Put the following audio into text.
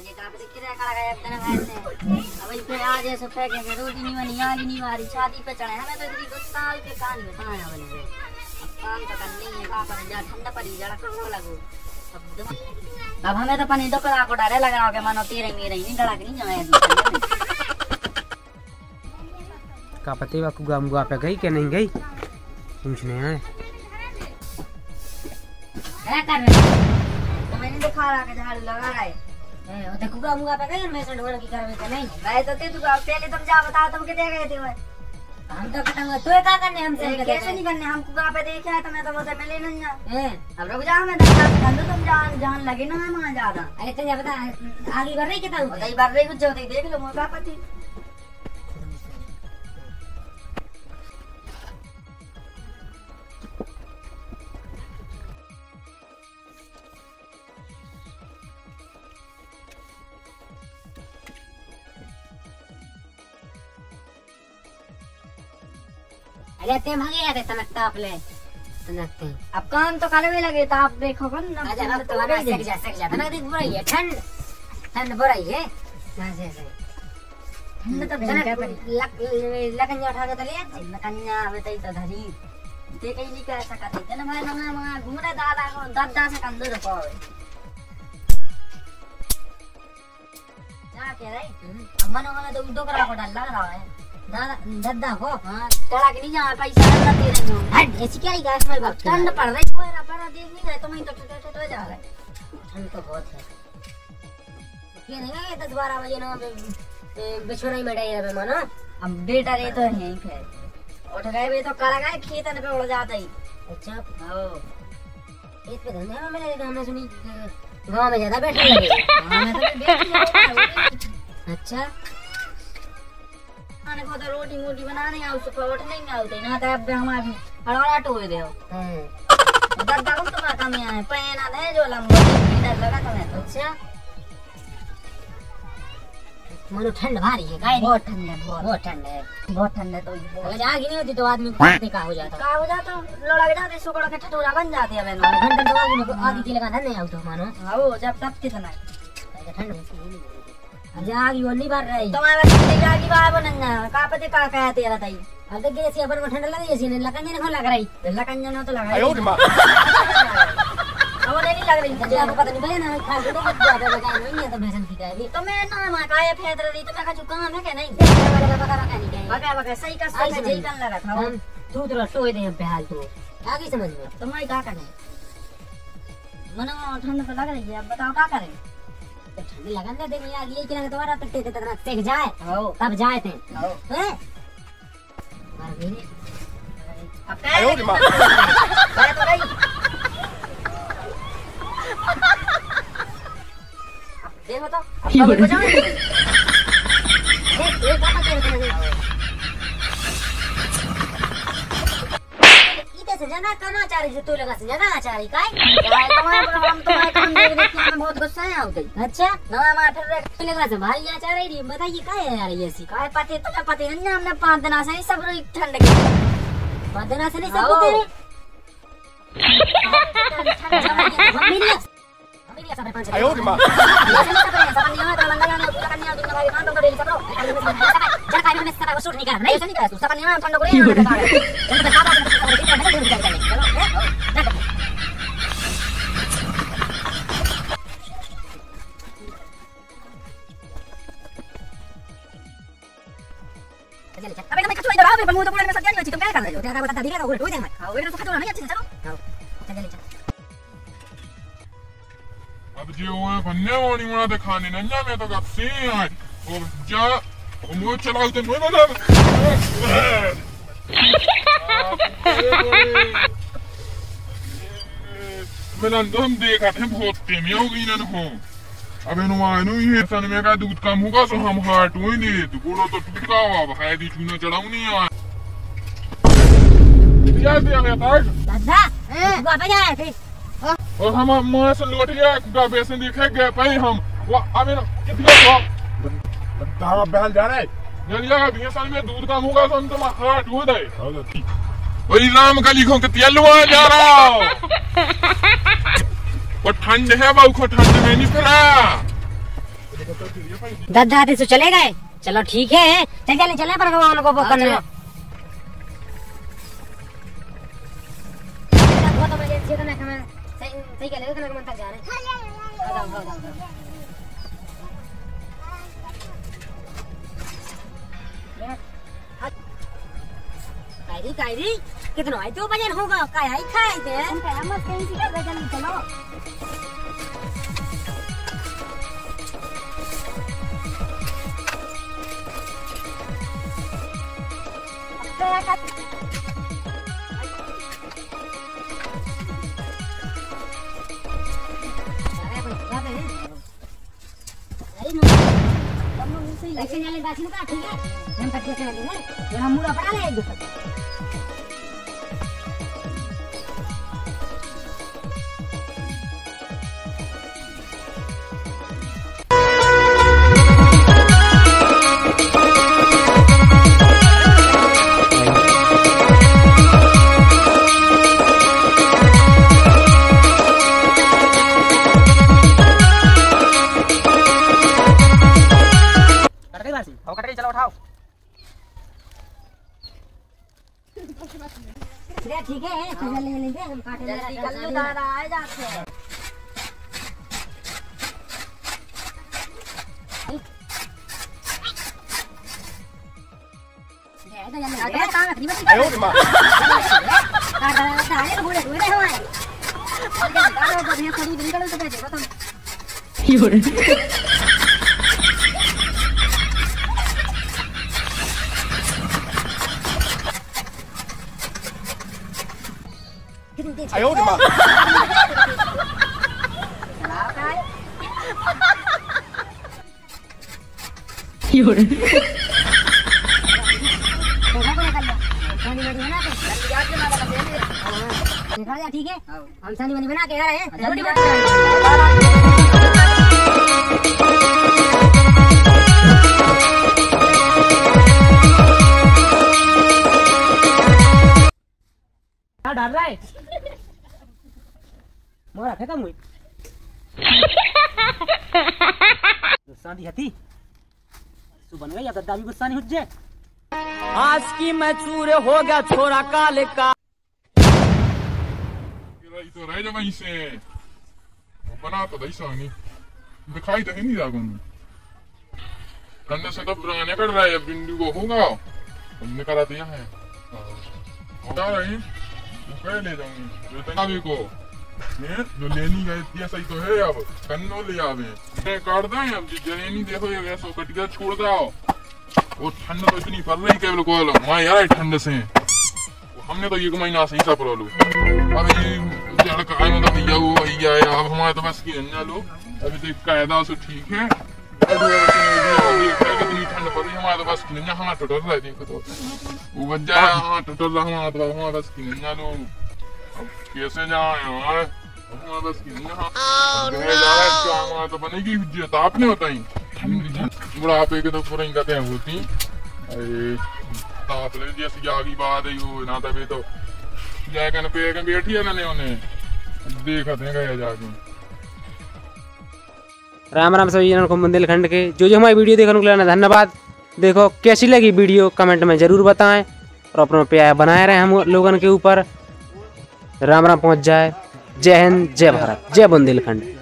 आज एक आप किरा करा गया एक दिन खाते अब इस पे आज ऐसे फेंकेंगे रोटी नहीं बनी आग नहीं मारी शादी पे चढ़े। हमें तो इतनी कुछ साल के कहानी बताया बने अब काम तो करनी है का पर जा ठंडा पड़ी जरा कब लगो। अब हमें तो पानी दोकरा को डरे लग रहा हो के मानो तेरे मेरे ही के नहीं जाए। का पते वा कुगा मुगा पे गई कि नहीं गई? पूछने आए। क्या कर रहे हो तो मैंने दिखा रहा कि झाड़ू लगा रहा है देखूँगा मुंगा पे गए मैं ढोल की करवे के नहीं मैं तो पहले तुम जा बताओ तुम कितने गए थे वो। हम तो तू क्या करने हमसे कैसे नहीं करने हमको वहाँ पे देखे है तो वो मिले नहीं जा अब रुक जाओ मैं दस साल से तुम जान जान लगे ना मैं वहाँ ज़्यादा अरे तुझे बता आगे बढ़ रही कितना बताइए बढ़ रही कुछ होती देख लो मौका पति। अरे ते भागे आते तनकता अपने तनकते अब काम तो करवे लगे तो आप देखो कौन ना? आजा अब तो लगा सक जा सक जा तनक देख बुराई है ठंड। ठंड बुराई है ऐसे ऐसे ठंड तो लक लकन उठा के तले अब कन्या अबे तई तो धरी। ते कहीं नहीं कह सकते। तेन भाई ना मैं घूम रहे दादा को दादा से कंदो रखो अबे। क्या कह रही। अब मनो तो उदो करा को डर लग रहा है। दादा को हाँ। के नहीं जा पैसा ना दे रही हूँ हट ऐसी क्या ही गाछ में बात ठंड पड़ रही है मेरा पर देख नहीं रहे तुम ही तो ठट हो जा रहे ठंड तो बहुत है। ये नहीं है दस बारह बजे ना बिछोना ही बैठा है मानो। अब बेटा रे तो यहीं पे। उठ गए वे तो कर गए खेतन पे उड़ जाते ही। अच्छा ओ खेत पे धंधे में मिले हमने सुनी गाँव में ज़्यादा बैठे लगे। हाँ मैं तो हूँ। अच्छा। खाने को तो रोटी मोटी बनाने सुबह उठने नहीं आउते ना तो अब हमारे हड़बड़ा टोए दे हाँ दादा को तुम्हारा कमी है पैना दे जो लंबा लगा तो अच्छा? मानो ठंड भारी है गाय बहुत ठंड है बहुत। ठंड है। बहुत ठंड है तो अगर आग नहीं होती तो आदमी को हो जाता। का हो जाता? लड़क जाते सुकड़ के ठठोरा बन जाती है घंटे तो आग में आग की आउ तो मानो आओ जब तब कितना? ठंड जाग योली बार रही। तुम्हारे बच्चे तो जागी बार बनना का पते का कहा तेरा ताई? अब तक गेसी अपन ठंड लग गई सीने लकंजन को लग रही। तो लकंजन हो तो, तो लग रही अब नहीं लग रही। तुझे आपको पता नहीं भाई ना खा के तो ज़्यादा लगा नहीं है तो भैंसन की गाय तो मैं ना माँ का ये फेद रही तो मैं का चुका मैं कह नहीं बका बका नहीं? बका बका सही का सही जई कर लगा था तू तो सोए दे बेहाल तू। आगे समझ में। तो मैं का करना मनो ठंड तो लग रही है अब बताओ का करें? तो लगन दे देंगे यार ये किना दोबारा पिटते थे तो तब सेक जाए। तब जाए थे। मार भी नहीं अरे तो नहीं देखो तो। अब बचाओ से ज़्यादा कमाचारी जो तू लगा से ज़्यादा आचारी काय बहुत गुस्सा आया हो अच्छा ना हमारा फिर लगा से भारी आचारी रही बताइए काय है यार ये सी काय पते तो पते नहीं हमने पाँच दिन से सब रोई ठंड के पाँच दिन से नहीं सब तेरे Ayo di मैं कचुआ इधर आ मैं मुँह तो पूरा में सब जानी अच्छी तुम क्या कर रहे हो क्या बता धीरे का उल्ट हो जाएगा हाँ वे तो कचुआ नहीं अच्छी से चलो चल चल अब जे वो भन्ने वाणी वणा ते खाने नन्या में तो गप से है और जा वो मो चलाऊ तो नोय बना मैं दम देखा थे बहुत टेम हो गई ना हो अब इन वानु ये सन में का दूध कम होगा सो हम हाट हुई दे तो गुड़ो तो टूका हुआ बखाए दी चूना चढ़ाऊ नहीं आ या दे हमें ताक दादा तू आप जाए थे। और हम माँ से लौट गया का बेसन देखे गए भाई हम। वो अबे ना कितने तो दावा बहल जा रहा? है जल जा बीस साल में दूध का मुगा तो तुम हाट हो दे। वही राम का लिखो कि तेलुआ जा रहा वो ठंड है बाबू को ठंड में नहीं फिरा दादा आते तो चले गए? चलो ठीक है। चल चले चले पर भगवान को वो करने। वो तो करना है सही सही कह रहे हो जा रहे हैं। जाओ जाओ जाओ जाओ कायरी कायरी कितना आई तो बजन होगा काय आई खाए थे मत कहीं सी कर जल्दी चलो ऐसे नाले बासी का ठीक है हम तक कैसे लगे हैं ये हम मुड़ा पड़ा ले एक कट ठीक है खजा ले लेंगे हम काट ले कर लो दादा आ जाते हैं अरे काम रखनी मत अरे ओ माँ काट रहा है सारे घोड़े घोड़े हमारे अरे दादा बढ़िया खरीद निकल तो भेजो तुम योरे ठीक है हम सानी बनी बना के आ रहे हैं डाल रहा है? मोरा फेंका मुई शादी हती तू बन गई या गद्दा भी गुस्सा नहीं हो जाए आज की मैं चूर हो गया छोरा काले का। तो रह जा वहीं से। बना तो दई सानी दिखाई तो नहीं जागो कंधे से तो पुराने कर रहा है बिंदु को होगा। हमने करा दिया है। बता रही कह ले जाऊँगी। को। जो लेनी गए दिया सही तो है अब। कन्नो ले आवे। मैं काट दें अब जो जरेनी देखो ये वैसो कट गया छोड़ दो। वो ठंड तो इतनी पड़ रही केवल को मैं यार, ठंड से। हमने तो एक महीना से ही सब लो अब ये जड़ का आने का भैया, वो भैया है अब हमारे तो बस की अन्ना लोग। अभी तो कायदा से ठीक है। ठंड पड़ रही हमारे तो बस की नन्ना हमारा टुटल रहा है देखो तो। वो बच्चा है हमारा टुटल रहा हमारा तो हमारे बस की नन्ना लोग। आपने बताई बुढ़ापे के तो पूरा होती राम राम सभी को बुंदेलखंड के। जो जो हमारी वीडियो देखने के लिए धन्यवाद। देखो, कैसी लगी वीडियो, कमेंट में ज़रूर बताएँ और अपना प्यार बनाए रहे हम लोगन के ऊपर। राम राम पहुँच जाए। जय हिंद जय भारत। जय बुंदेलखंड।